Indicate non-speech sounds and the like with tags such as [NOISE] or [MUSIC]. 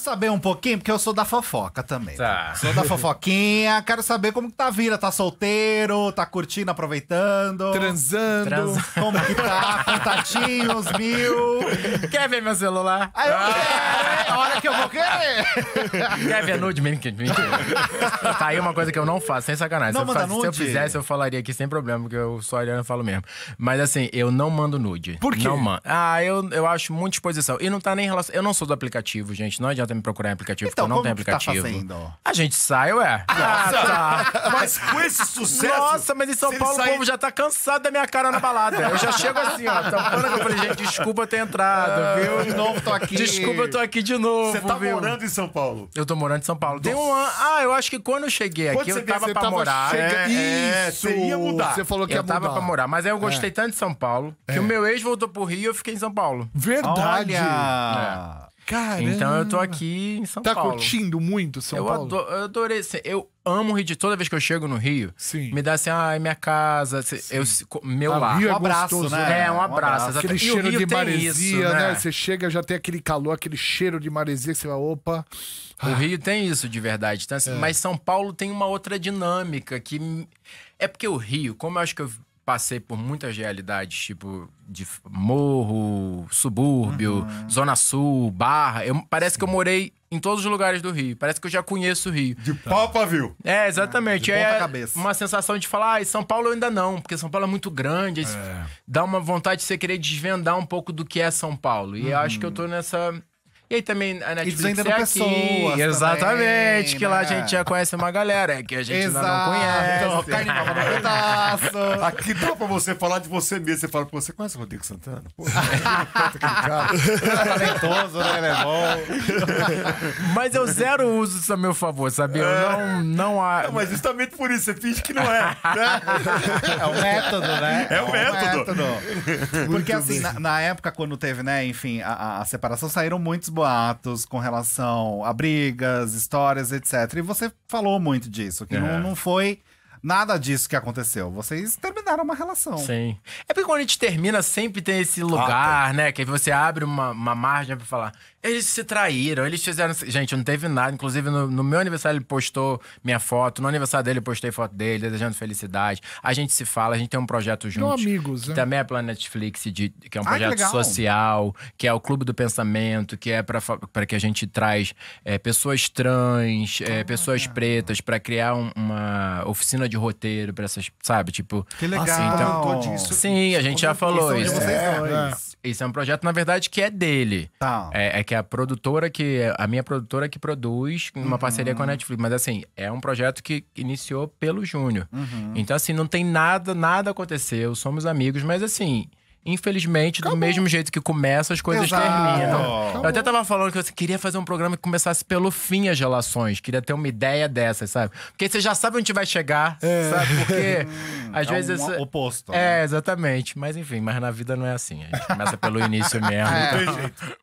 Quero saber um pouquinho, porque eu sou da fofoca também. Tá. Sou da fofoquinha, quero saber como que tá a vida. Tá solteiro, tá curtindo, aproveitando. Transando. Trans- Como que tá? Contatinhos, mil. Quer ver meu celular? Aí eu quero, hein? Olha que eu vou querer. Quer ver nude? Mentira. tá aí uma coisa que eu não faço, sem sacanagem. Não se, eu manda fa- se eu nude? fizesse, eu falaria aqui sem problema, porque eu sou ariano e falo mesmo. Mas assim, eu não mando nude. Por quê? Não mando. Ah, eu, eu acho muita exposição. E não tá nem relação. Eu não sou do aplicativo, gente. Não adianta me procurar em aplicativo, Então, porque eu não tenho tá aplicativo. fazendo? A gente sai, ué. Ah, tá. Mas com esse sucesso. Nossa, mas em São Paulo sair- o povo já tá cansado da minha cara na balada. Eu já chego assim, ó, tampando eu falei, gente, desculpa eu ter entrado, viu? De novo, tô aqui. Desculpa, eu tô aqui de novo, Você tá viu? morando em São Paulo. Eu tô morando em São Paulo. Tem um ano. Ah, eu acho que quando eu cheguei aqui, Quando eu você tava pra tava morar. chega- É, É, isso. você ia mudar. Você falou que ia Eu tava mudar. pra morar, mas aí eu gostei tanto de São Paulo que o meu ex voltou pro Rio e eu fiquei em São Paulo. Verdade. Olha. Então eu tô aqui em São Tá Paulo. curtindo muito São eu, Paulo? eu adorei. assim, Eu amo o Rio de Toda vez que eu chego no Rio, Sim. me dá assim, ai, minha casa, eu, meu Ah, lar. Rio é Um abraço, gostoso, né? É, um abraço. exatamente. Aquele E o cheiro Rio de maresia, isso, né? Você chega, já tem aquele calor, aquele cheiro de maresia que você vai, opa. O Rio tem isso de verdade. Então, assim, Mas São Paulo tem uma outra dinâmica que. É porque o Rio, como eu acho que eu passei por muitas realidades, tipo, de morro, subúrbio, Zona Sul, Barra, eu- parece que eu morei em todos os lugares do Rio. Parece que eu já conheço o Rio. De pau pra viu. É, exatamente. é cabeça. uma sensação de falar, ah, São Paulo eu ainda não, porque São Paulo é muito grande. aí Dá uma vontade de você querer desvendar um pouco do que é São Paulo. E eu acho que eu tô nessa. E aí também a Netflix desvendando é pessoas aqui. também, Exatamente, que lá a né? gente já conhece uma galera que a gente ainda Exato. não conhece. Carne nova no pedaço. [LAUGHS] Aqui dá pra você falar de você mesmo. Você fala, pô, você conhece o Rodrigo Santana? Pô, [LAUGHS] aquele cara. Talentoso, né? Ele é bom. Mas eu zero uso isso a meu favor, sabia? Eu não, não há. É, mas justamente por isso, você finge que não é. Né? É o método, né? É o método. Porque assim, na, na época quando teve, né, enfim, a, a- a separação, saíram muitos boatos com relação a brigas, histórias, etc. E você falou muito disso, que não, não foi nada disso que aconteceu. Vocês terminaram uma relação. Sim. É porque quando a gente termina, sempre tem esse lugar, né? Que você abre uma, uma margem pra falar. Eles se traíram, eles fizeram. Gente, não teve nada. Inclusive, no, no meu aniversário, ele postou minha foto. No aniversário dele, eu postei foto dele, desejando felicidade. A gente se fala, a gente tem um projeto juntos. amigos, que né? também é pela Netflix, de, que é um Ah, que projeto legal. social, que é o Clube do Pensamento, que é para que a gente traz é, pessoas trans, é, pessoas pretas, pra criar um- uma oficina de roteiro pra essas, sabe? Tipo. Que legal. Assim, então- disso. Sim, a gente já falou isso. vocês É, dois. Isso é um projeto, na verdade, que é dele. Tá. É, é que a produtora que. A minha produtora que produz uma parceria com a Netflix. Mas assim, é um projeto que iniciou pelo Júnior. Então, assim, não tem nada, nada aconteceu. Somos amigos, mas assim. Infelizmente, do mesmo jeito que começa, as coisas Exato. terminam. Eu até tava falando que eu queria fazer um programa que começasse pelo fim as relações. Queria ter uma ideia dessas, sabe? Porque você já sabe onde vai chegar, sabe? Porque [LAUGHS] às É vezes. um oposto. É, exatamente. Mas enfim, mas na vida não é assim. A gente começa pelo início mesmo. É. Jeito.